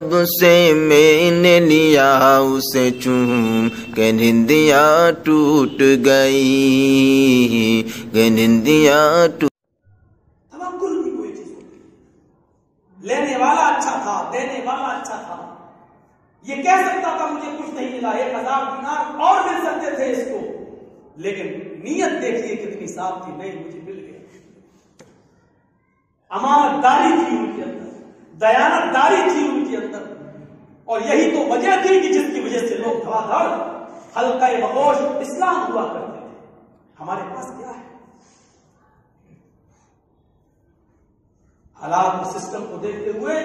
से मैंने लिया उसे चूम के निंदिया टूट गई के निंदिया टूट तवक्कुल की कोई चीज़ लेने वाला अच्छा था, देने वाला अच्छा था। ये कह सकता था मुझे कुछ नहीं मिला, एक हज़ार दिनार और मिल सकते थे इसको। लेकिन नीयत देखिए कितनी साफ़ थी नहीं मुझे मिल गया अमानतदारी थी उनके अंदर, दयानतदारी थी उनके अंदर। और यही तो वजह थी कि जिसकी वजह से लोग धड़ाधड़, हल्का बगोश इस्लाम हुआ करते थे। हमारे पास क्या है? हालात और सिस्टम को देखते हुए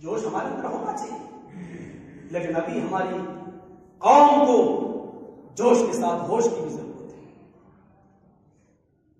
जोश हमारे अंदर होना चाहिए। लेकिन अभी हमारी कौम को जोश के साथ होश की भी ज़रूरत है।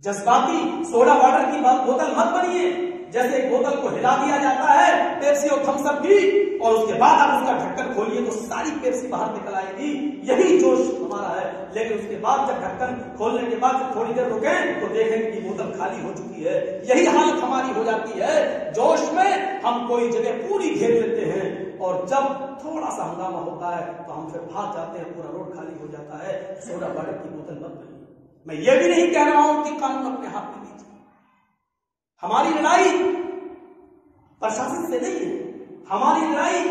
जज्बाती सोडा वाटर की बात बोतल मत बनिए। जैसे एक बोतल को हिला दिया जाता है, पेप्सी और थम्सअप की और उसके बाद आप उसका ढक्कन खोलिए तो सारी पेप्सी बाहर निकल आएगी। यही जोश हमारा है। लेकिन उसके बाद जब ढक्कन खोलने के बाद थोड़ी देर रुके तो देखें कि बोतल खाली हो चुकी है। यही हालत हमारी हो जाती है। जोश में हम कोई जगह पूरी घेर लेते हैं, और जब थोड़ा सा हंगामा होता है तो हम फिर भाग जाते हैं, पूरा रोड खाली हो जाता है। सोडा वाटर की बोतल मत बनिए। मैं ये भी नहीं कह रहा हूँ कि कानून अपने हाथ में हमारी लड़ाई प्रशासन से नहीं है, हमारी लड़ाई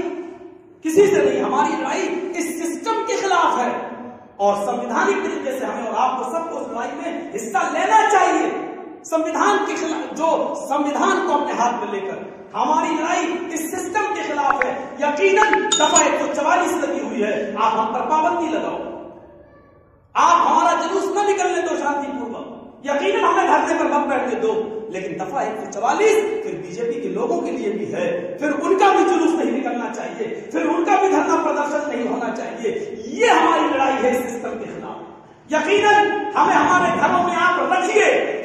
किसी से नहीं, हमारी लड़ाई इस सिस्टम के खिलाफ है। और संविधानिक तरीके से हमें और आपको सबको उस लड़ाई में हिस्सा लेना चाहिए। संविधान के खिलाफ, जो संविधान को अपने हाथ में लेकर हमारी लड़ाई इस सिस्टम के खिलाफ है। यकीनन दफ़ा एक सौ चवालीस लगी हुई है। आप हम पर पाबंदी लगाओ। आप हमारा जुलूस न निकलने दो शांतिपूर्वक। यकीनन हमें धरने पर मत बैठने दो। लेकिन दफ़ा एक सौ चवालीस, फिर बीजेपी के लोगों के लिए भी है। फिर उनका भी जुलूस नहीं निकलना चाहिए। फिर उनका भी धरना प्रदर्शन नहीं होना चाहिए। ये हमारी लड़ाई है इस सिस्टम के खिलाफ। यकीनन हमें हमारे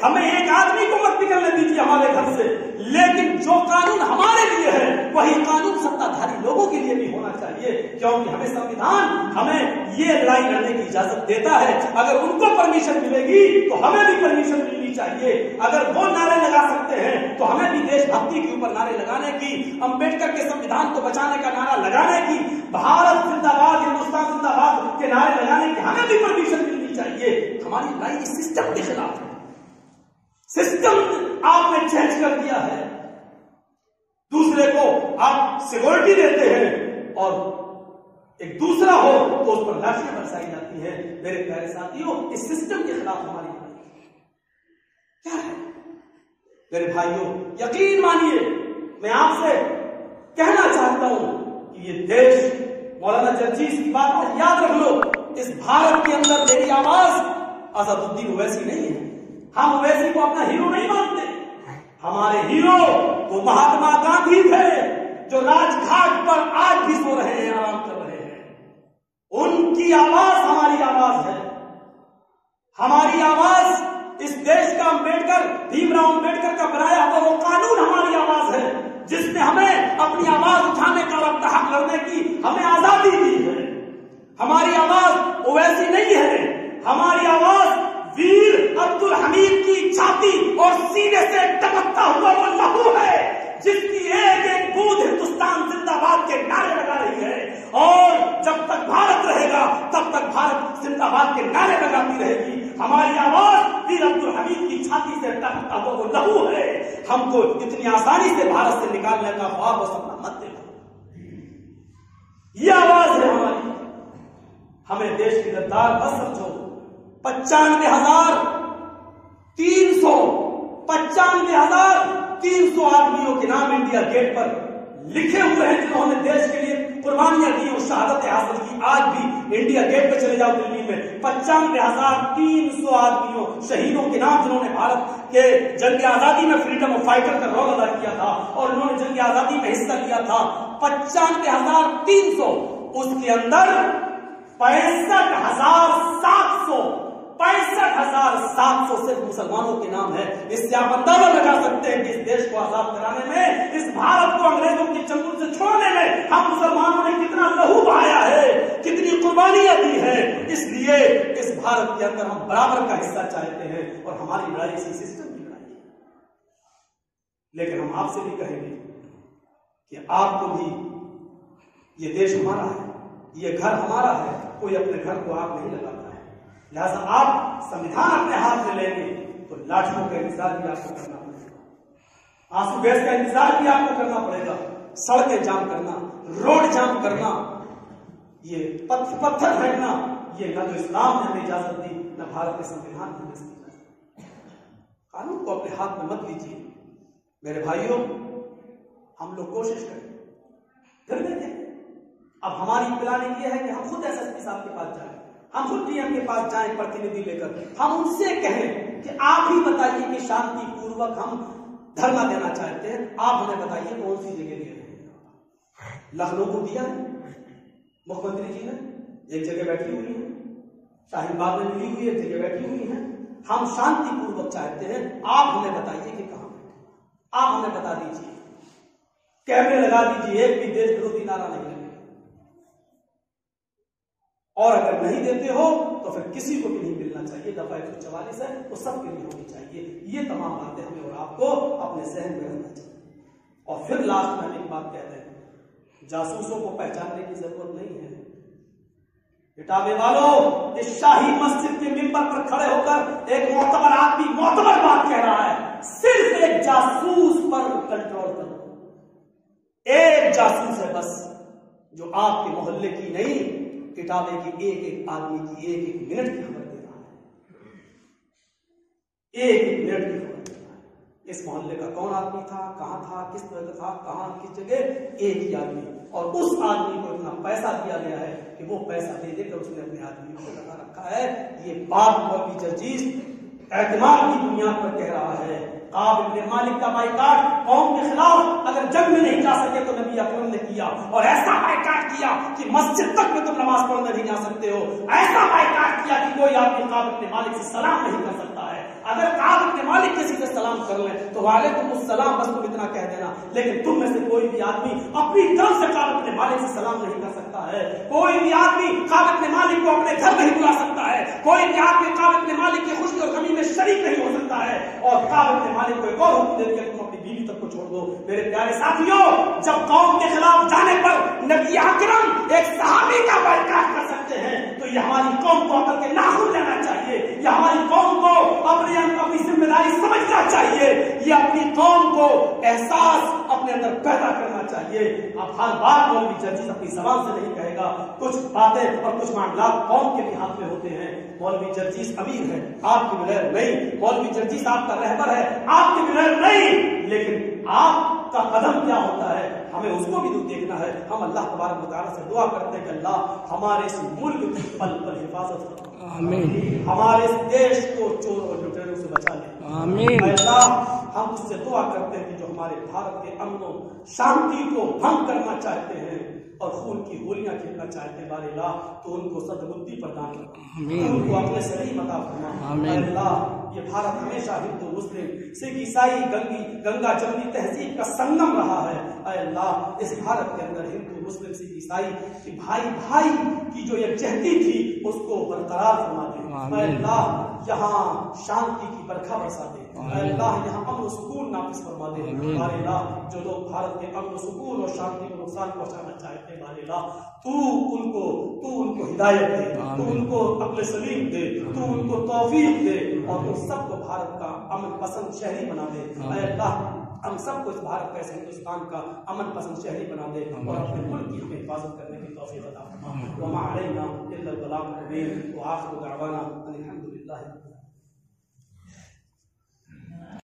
हमें एक आदमी को मत निकलने दीजिए हमारे घर से। लेकिन जो कानून हमारे लिए है, वही कानून सत्ताधारी लोगों के लिए भी होना चाहिए, क्योंकि हमें संविधान हमें ये लड़ाई लड़ने की इजाज़त देता है। अगर उनको परमिशन मिलेगी तो हमें भी परमिशन मिलनी चाहिए। अगर वो नारे लगा सकते हैं तो हमें भी देशभक्ति के ऊपर नारे लगाने की, अंबेडकर के संविधान को बचाने का नारा लगाने की, भारत जिंदाबाद, हिंदुस्तान जिंदाबाद के नारे लगाने की हमें भी परमिशन मिलनी चाहिए। हमारी लड़ाई इस सिस्टम के खिलाफ है। सिस्टम आपने चेंज कर दिया है। दूसरे को आप सिक्योरिटी देते हैं और एक दूसरा हो तो उस पर लाशियाँ बरसाई जाती है। मेरे प्यारे साथियों, इस सिस्टम के खिलाफ हमारी क्या है? मेरे भाइयों, यकीन मानिए, मैं आपसे कहना चाहता हूँ कि ये देश, मौलाना जर्जीस की बात याद रख लो। इस भारत के अंदर मेरी आवाज़ आजादुद्दीन ओवैसी नहीं है। हम ओवैसी को अपना हीरो नहीं मानते। हमारे हीरो वो महात्मा गांधी थे, जो राजघाट पर आज भी सो रहे हैं, आराम कर रहे हैं। उनकी आवाज़ हमारी आवाज़ है। हमारी आवाज़ इस देश का अंबेडकर, भीमराव अंबेडकर का बनाया हुआ वो कानून हमारी आवाज़ है, जिसने हमें अपनी आवाज़ उठाने का और हक लड़ने की हमें आज़ादी दी है। हमारी आवाज़ ओवैसी नहीं है। हमारी आवाज़ अब्दुल हमीद की छाती और सीने से टपकता हुआ वो लहू है, जिसकी एक एक बूंद हिंदुस्तान जिंदाबाद के नारे लगा रही है। और जब तक भारत रहेगा, तब तक भारत जिंदाबाद के नारे लगाती रहेगी। हमारी आवाज़ वीर अब्दुल हमीद की छाती से टपकता हुआ वो लहू है। हमको इतनी आसानी से भारत से निकालने का ख्वाब और सपना मत देखो। ये आवाज़ है हमारी। हमें देश की गद्दार बस समझो। पचानवे हज़ार तीन सौ पचानवे हज़ार तीन सौ आदमियों के नाम इंडिया गेट पर लिखे हुए हैं जिन्होंने देश के लिए कुर्बानियाँ दी और शहादत हासिल की। आज भी इंडिया गेट पे चले जाओ दिल्ली में। पचानवे हज़ार तीन सौ आदमियों शहीदों के नाम जिन्होंने भारत के जंग आज़ादी में फ्रीडम ऑफ़ फाइटर का रोल अदा किया था और उन्होंने जंग आज़ादी में हिस्सा लिया था। पचानवे हज़ार तीन सौ। उसके अंदर पैंसठ हज़ार सात सौ पैंसठ हज़ार सात सौ सिर्फ़ मुसलमानों के नाम है इससे आप अंदाज़ा लगा सकते हैं कि इस देश को आज़ाद कराने में इस भारत को अंग्रेज़ों के चंगुल से छोड़ने में हम मुसलमानों ने कितना लहू बहाया है, कितनी कुर्बानियाँ दी है। इसलिए इस भारत के अंदर हम बराबर का हिस्सा चाहते हैं और हमारी लड़ाई इसी सिस्टम की लड़ाई लेकिन हम आपसे भी कहेंगे कि आपको भी ये देश हमारा है, ये घर हमारा है, कोई अपने घर को आग नहीं लगाता है। लिहाजा आप संविधान अपने हाथ में लेंगे तो लाठियों का इंतज़ार भी आपको करना पड़ेगा। आँसू गैस का इंतज़ार भी आपको करना पड़ेगा। सड़कें जाम करना, रोड जाम करना, ये पत्थर पत्थर फेंकना, ये न तो इस्लाम ने हमें इजाज़त दी न भारत के संविधान ने हमें कानून को अपने हाथ में मत लीजिए। मेरे भाइयों, हम लोग कोशिश करें। कर देते अब हमारी प्लानिंग ये है कि हम खुद एसएसपी साहब के पास जाएँ। हम खुद डीएम के पास जाएँ प्रतिनिधि लेकर। हम उनसे कहें कि आप ही बताइए कि शांति पूर्वक हम धरना देना चाहते हैं, आप हमें बताइए कौन सी जगह दे रहे हैं? लखनऊ को दिया है? मुख्यमंत्री जी ने एक जगह बैठी हुई है। शाहीन बाग में मिली हुई एक जगह बैठी हुई है। हम शांतिपूर्वक चाहते हैं, आप हमें बताइए कि कहा बैठे आप हमें बता दीजिए। कैमरे लगा दीजिए एक भी देश विरोधी नारा नहीं और अगर नहीं देते हो तो फिर किसी को भी नहीं मिलना चाहिए। दफ़ा एक सौ चवालीस है, वो सबके लिए होनी चाहिए। ये तमाम बातें हमें और आपको अपने सहन में रखना चाहिए। और फिर लास्ट में एक बात कहते हैं, जासूसों को पहचानने की ज़रूरत नहीं है। इटावे वालों, इस शाही मस्जिद के मिंबर पर खड़े होकर एक मोतबर आदमी मोतबर बात कह रहा है, सिर्फ़ एक जासूस पर कंट्रोल करो। एक जासूस है बस, जो आपके मोहल्ले की नहीं किताबे की एक एक आदमी की एक एक मिनट की खबर दे रहा है। एक एक मिनट की खबर दे रहा है। इस मोहल्ले का कौन आदमी था, कहाँ था, किस तरह का था, कहाँ, किस जगह, एक ही आदमी। और उस आदमी को इतना पैसा दिया गया है कि वो पैसा दे देकर उसने अपने आदमी को लगा रखा है। ये बात मौलवी जजीज एतमाद की बुनियाद पर कह रहा है। आप इतने मालिक का बाईकाट कौम के खिलाफ अगर जंग में नहीं जा सके तो नबी अकरम ने किया। और ऐसा बाईकाट किया कि मस्जिद तक में तुम नमाज़ पढ़ने नहीं जा सकते हो। ऐसा बाइकाट किया कि कोई आदमी काब अपने मालिक से सलाम नहीं कर सकता है। अगर काब अपने मालिक किसी से सलाम वालेकुम बस तुम इतना कह देना। लेकिन तुम में से कोई भी आदमी अपनी तरफ़ से काब इब्ने मालिक से सलाम नहीं कर सकता है। कोई भी आदमी काब इब्ने मालिक को अपने घर नहीं बुला सकता है। कोई भी आदमी काब इब्ने मालिक की खुशी और गमी में शरीक नहीं हो सकता है। और काब इब्ने मालिक को एक और हुक्म दे दिया तुम अपनी बीवी तक को छोड़ दो। मेरे प्यारे साथियों, जब कौम के खिलाफ जाने पर नबी अकरम एक सहाबी का बाइकाट कर सकते हैं तो ये हमारी कौम को अकल के नाखून लेना चाहिए। ये हमारी कौम को अपनी अपनी ज़िम्मेदारी समझना चाहिए, ये अपनी कौम को एहसास अपने अंदर पैदा करना चाहिए। अब हर बात मौलवी जर्जिस अपनी जबान से नहीं कहेगा। कुछ बातें और कुछ मामला कौम के भी हाथ में होते हैं। मौलवी जर्जिस अमीर है, आपकी बगैर नहीं। मौलवी जर्जिस आपका रहबर है, आपके बगैर नहीं। लेकिन आपका कदम क्या होता है? हमें उसको भी तो देखना है। हम अल्लाह तबारक मुताला से दुआ करते हैं कि अल्लाह हमारे इस मुल्क की पल पल हिफाजत करो हमारे इस देश को चोर और लुटेरों से बचा ले। अल्लाह हम उससे दुआ करते हैं कि जो हमारे भारत के अमन शांति को भंग करना चाहते हैं और खून की होलियाँ खेलना चाहते हैं बारे अल्लाह तो उनको सदबुद्धि प्रदान करो। उनको अपने सही बता फरमा। अल्लाह ये भारत हमेशा हिंदू मुस्लिम, सिख, ईसाई, गंगी, गंगा जमनी तहजीब का संगम रहा है। अल्लाह इस भारत के अंदर हिंदू मुस्लिम सिख ईसाई की भाई भाई की जो यकजहती थी उसको बरकरार फरमा दे अल्लाह यहाँ शांति की बरखा बरसा दे अल्लाह यहाँ अमन सुकून नाफिस फरमा दे हमारे अल्लाह जो लोग भारत के अमन सुकून और शांति को नुकसान पहुंचाना चाहते हैं हमारे अल्लाह तू उनको तू उनको हिदायत दे तू उनको अक्ल सलीम दे तू उनको तौफीक दे और उन सबको भारत का अमन पसंद शहरी बना दे। अल्लाह हम सबको इस भारत का इस हिंदुस्तान का अमन पसंद शहरी बना दे और अपने मुल्क की हमें हिफाजत करने की तोफ़ी बता वमा अलैना इल्ला बलाग मुबीन। व आखिर दअवाना